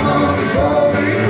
glory, glory.